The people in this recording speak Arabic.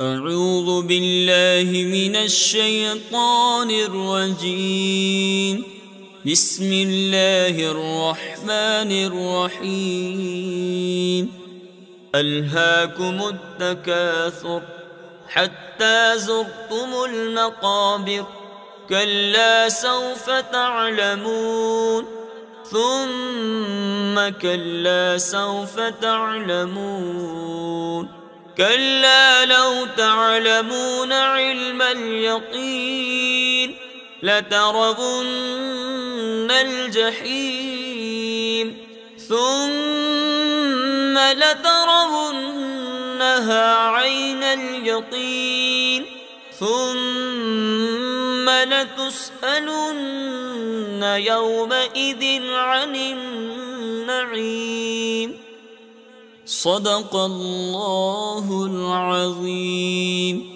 أعوذ بالله من الشيطان الرجيم. بسم الله الرحمن الرحيم. ألهاكم التكاثر حتى زرتم المقابر كلا سوف تعلمون. ثم كلا سوف تعلمون. كلا لو تعلمون علم اليقين لترون الجحيم ثم لترونها عين اليقين ثم لتسألن يومئذ عن النعيم صدق الله العظيم.